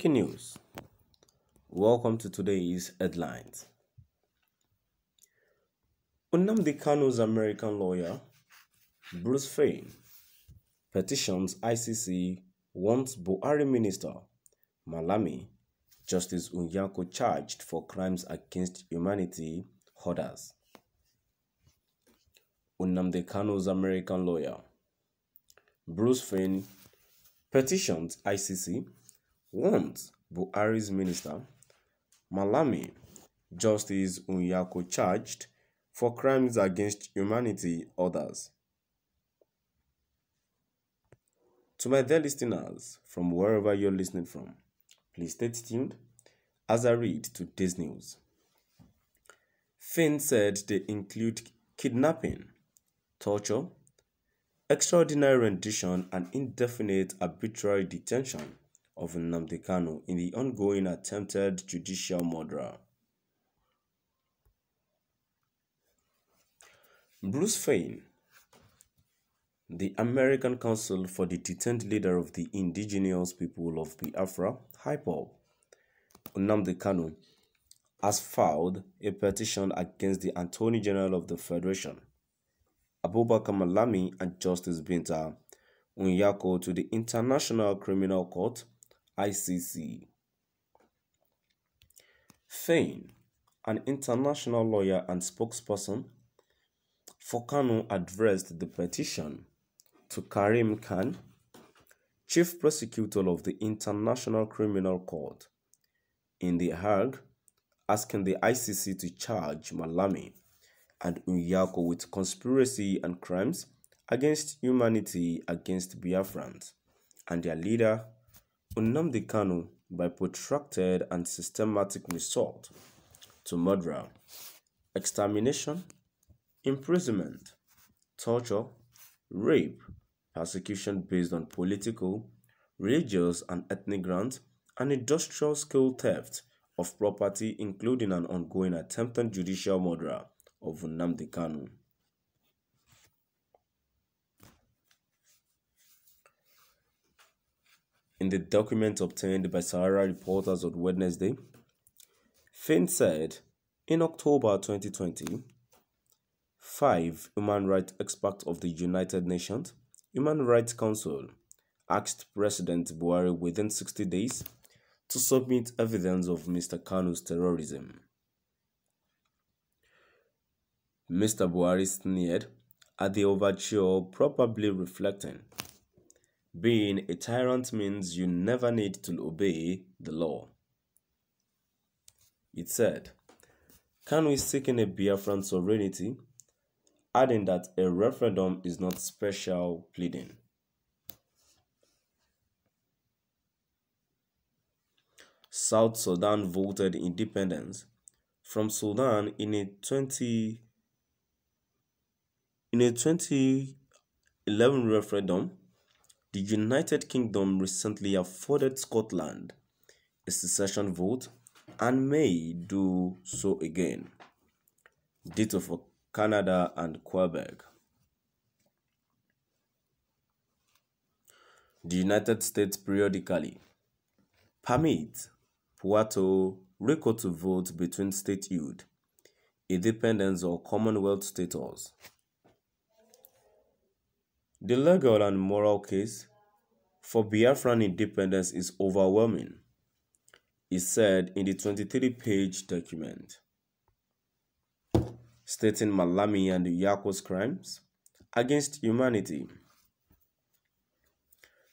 Breaking news. Welcome to today's headlines. Nnamdi Kanu's American lawyer, Bruce Fein, petitions ICC wants Buhari Minister Malami Justice Nyako charged for crimes against humanity orders. Nnamdi Kanu's American lawyer, Bruce Fein, petitions ICC wants Buhari's minister Malami Justice Nyako charged for crimes against humanity others. To my dear listeners, from wherever you're listening from, please stay tuned as I read to today's news. Finn said they include kidnapping, torture, extraordinary rendition, and indefinite arbitrary detention of Nnamdi Kanu in the ongoing attempted judicial murder. Bruce Fein, the American counsel for the Detained Leader of the Indigenous People of Biafra, IPOB, Nnamdi has filed a petition against the Attorney General of the Federation, Abubakar Malami and Justice Binta Unyako to the International Criminal Court ICC. Fein, an international lawyer and spokesperson for Kanu, addressed the petition to Karim Khan, chief prosecutor of the International Criminal Court in The Hague, asking the ICC to charge Malami and Nyako with conspiracy and crimes against humanity against Biafrans and their leader Nnamdi Kanu by protracted and systematic resort to murder, extermination, imprisonment, torture, rape, persecution based on political, religious, and ethnic grounds, and industrial scale theft of property, including an ongoing attempted judicial murder of Nnamdi Kanu. In the document obtained by Sahara reporters on Wednesday, Finn said in October 2020, five human rights experts of the United Nations Human Rights Council asked President Buhari within 60 days to submit evidence of Mr. Kanu's terrorism. Mr. Buhari sneered at the overture, probably reflecting being a tyrant means you never need to obey the law. It said, Kanu is seeking a Biafran sovereignty, adding that a referendum is not special pleading. South Sudan voted independence from Sudan in a 20 in a 2011 referendum the United Kingdom recently afforded Scotland a secession vote and may do so again. Ditto for Canada and Quebec. The United States periodically permits Puerto Rico to vote between statehood, independence, or Commonwealth status. The legal and moral case for Biafran independence is overwhelming, he said in the 23-page document, stating Malami and Yako's crimes against humanity.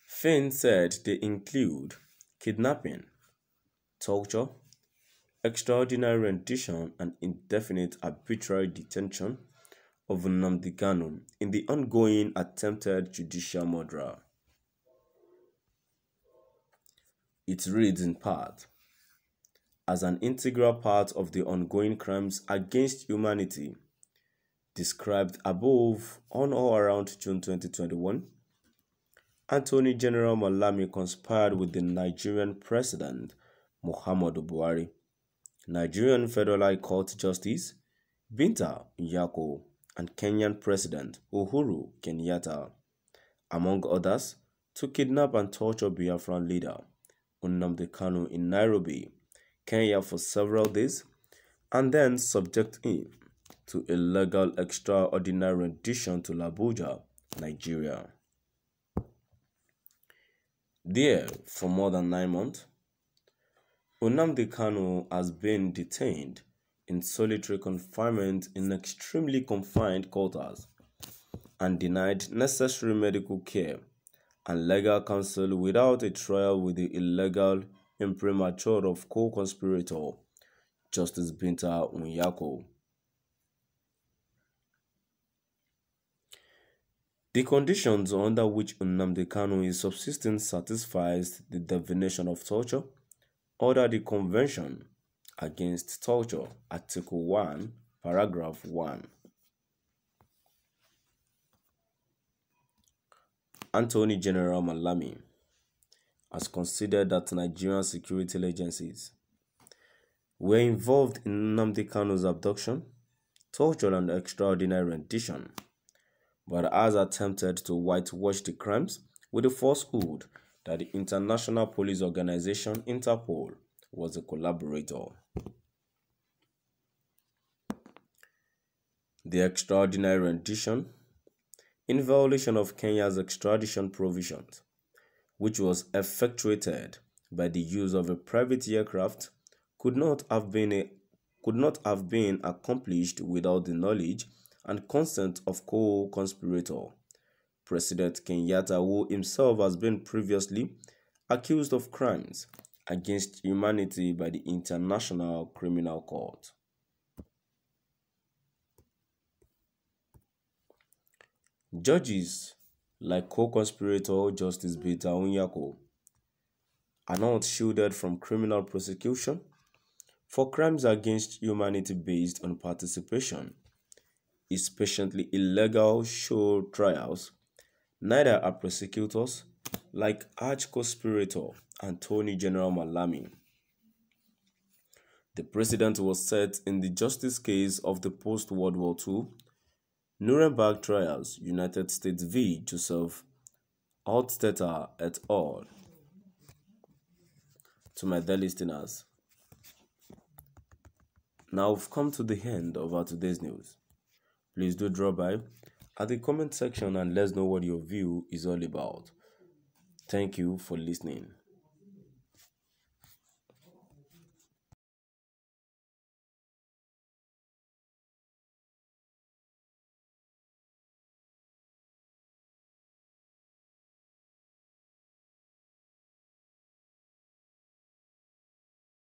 Finn said they include kidnapping, torture, extraordinary rendition, and indefinite arbitrary detention of Nnamdi Kanu in the ongoing attempted judicial murder. It reads in part, as an integral part of the ongoing crimes against humanity described above on or around June 2021, Attorney General Malami conspired with the Nigerian President Muhammadu Buhari, Nigerian Federal High Court Justice Binta Nyako, and Kenyan President Uhuru Kenyatta, among others, to kidnap and torture Biafran leader Nnamdi Kanu in Nairobi, Kenya for several days and then subject him to illegal extraordinary rendition to Abuja, Nigeria. There, for more than nine months, Nnamdi Kanu has been detained in solitary confinement in extremely confined quarters and denied necessary medical care and legal counsel without a trial with the illegal imprimatur of co-conspirator Justice Binta Unyako. The conditions under which Nnamdi Kanu is subsisting satisfies the definition of torture under the Convention Against Torture, Article 1, Paragraph 1. Attorney General Malami has considered that Nigerian security agencies were involved in Nnamdi Kanu's abduction, torture and extraordinary rendition, but has attempted to whitewash the crimes with the falsehood that the International Police Organization Interpol was a collaborator. The extraordinary rendition in violation of Kenya's extradition provisions, which was effectuated by the use of a private aircraft, could not have been a, could not have been accomplished without the knowledge and consent of co-conspirator President Kenyatta, who himself has been previously accused of crimes against humanity by the International Criminal Court. Judges like co-conspirator Justice Beta Onyako are not shielded from criminal prosecution for crimes against humanity based on participation, especially illegal show trials. Neither are prosecutors like arch-conspirator Attorney General Malami. The president was set in the justice case of the post-World War II Nuremberg trials, United States v. Joseph Altstötter et al. To my dear listeners, now we've come to the end of our today's news. Please do drop by at the comment section and let us know what your view is all about. Thank you for listening.